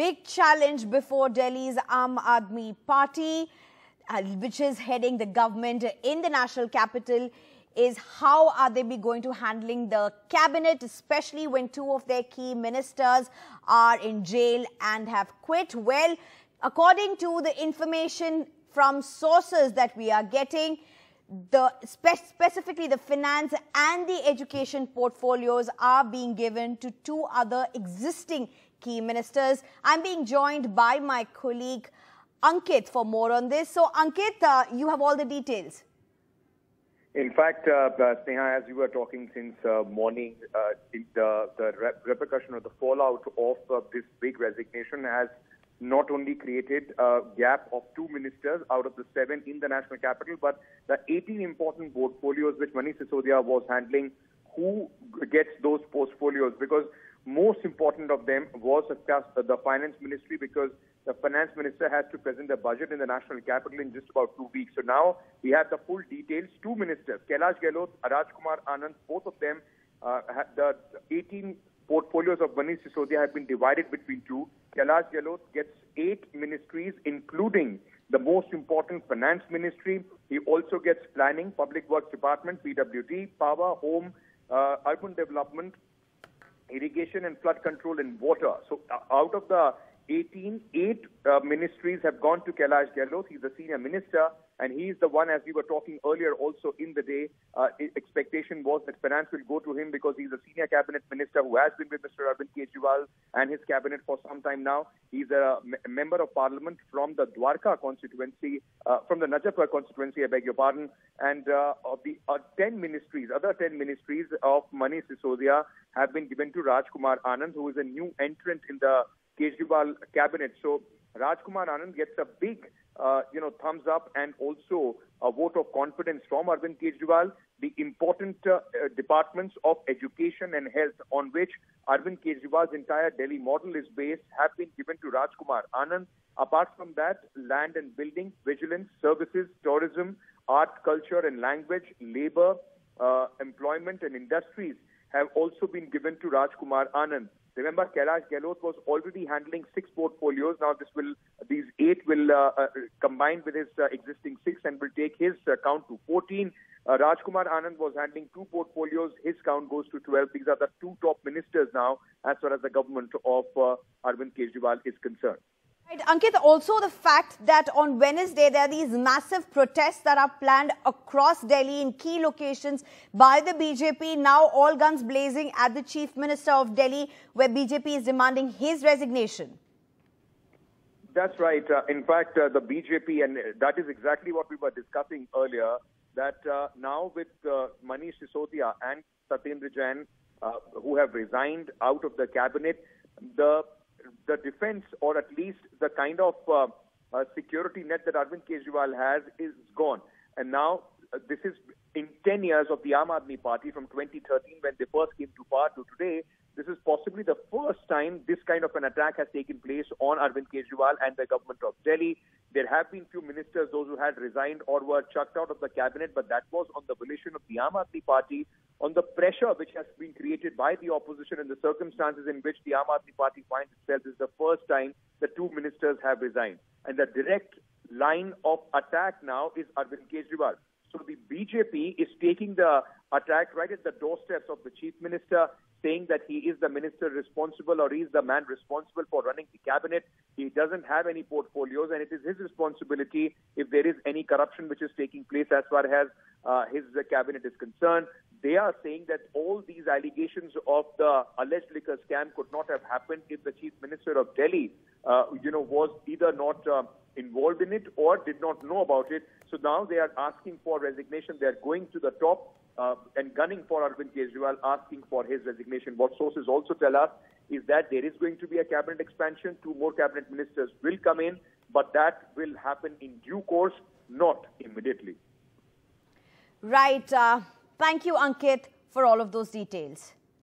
big challenge before Delhi's Aam Aadmi Party, uh, which is heading the government in the national capital, is how are they be going to handling the cabinet, especially when two of their key ministers are in jail and have quit. Well, according to the information from sources that we are getting, the spe specifically the finance and the education portfolios are being given to two other existing key ministers. I'm being joined by my colleague Ankit for more on this. So Ankit, uh, you have all the details. In fact, uh, uh Sneha, as you were talking since uh, morning, uh, the, the repercussion or the fallout of uh, this big resignation has not only created a gap of two ministers out of the seven in the national capital, but the 18 important portfolios which Manish Sisodia was handling, who gets those portfolios? Because most important of them was, of course, the finance ministry because the finance minister has to present the budget in the national capital in just about two weeks. So now we have the full details. Two ministers, Kailash Gahlot, Raaj Kumar Anand, both of them, uh, the 18 portfolios of Manish Sisodia have been divided between two. Kailash Gahlot gets eight ministries, including the most important finance ministry. He also gets planning, public works department, PWD, power, home, uh, urban development, irrigation and flood control and water. So uh, out of the 18, eight uh, ministries have gone to Kailash Gahlot. He's the senior minister. And he's the one, as we were talking earlier also in the day, uh, expectation was that finance will go to him because he's a senior cabinet minister who has been with Mr. Arvind Kejriwal and his cabinet for some time now. He's a member of parliament from the Dwarka constituency, uh, from the Najafgarh constituency, I beg your pardon. And uh, of the uh, 10 ministries, other 10 ministries of Manish Sisodia have been given to Raaj Kumar Anand, who is a new entrant in the Kejriwal cabinet. So Raaj Kumar Anand gets a big uh, you know, thumbs up and also a vote of confidence from Arvind Kejriwal. The important uh, uh, departments of education and health on which Arvind Kejriwal's entire Delhi model is based have been given to Raaj Kumar Anand. Apart from that, land and building, vigilance, services, tourism, art, culture and language, labor, uh, employment and industries have also been given to Raaj Kumar Anand. Remember, Kailash Gahlot was already handling six portfolios. Now, this will these eight will uh, uh, combine with his uh, existing six and will take his uh, count to 14. Uh, Raaj Kumar Anand was handling two portfolios. His count goes to 12. These are the two top ministers now, as far as the government of uh, Arvind Kejriwal is concerned. Ankit, also the fact that on Wednesday there are these massive protests that are planned across Delhi in key locations by the BJP, now all guns blazing at the Chief Minister of Delhi, where BJP is demanding his resignation. That's right. Uh, in fact, uh, the BJP, and that is exactly what we were discussing earlier, that uh, now with uh, Manish Sisodia and Satyendra Jain, uh, who have resigned out of the cabinet, the the defense, or at least the kind of uh, uh, security net that Arvind Kejriwal has, is gone. And now uh, this is in 10 years of the Aam Aadmi Party from 2013 when they first came to power to today. This is possibly the first time this kind of an attack has taken place on Arvind Kejriwal and the government of Delhi. There have been few ministers, those who had resigned or were chucked out of the cabinet, but that was on the volition of the Aam Aadmi Party, on the pressure which has been created by the opposition and the circumstances in which the Aam Aadmi Party finds itself. This is the first time the two ministers have resigned. And the direct line of attack now is Arvind Kejriwal. So the BJP is taking the attack right at the doorsteps of the chief minister, saying that he is the minister responsible or he is the man responsible for running the cabinet. He doesn't have any portfolios, and it is his responsibility if there is any corruption which is taking place as far as uh, his cabinet is concerned. They are saying that all these allegations of the alleged liquor scam could not have happened if the chief minister of Delhi, uh, you know, was either not uh, involved in it or did not know about it. So now they are asking for resignation. They are going to the top uh, and gunning for Arvind Kejriwal, asking for his resignation. What sources also tell us is that there is going to be a cabinet expansion. Two more cabinet ministers will come in, but that will happen in due course, not immediately. Right. Uh, thank you, Ankit, for all of those details.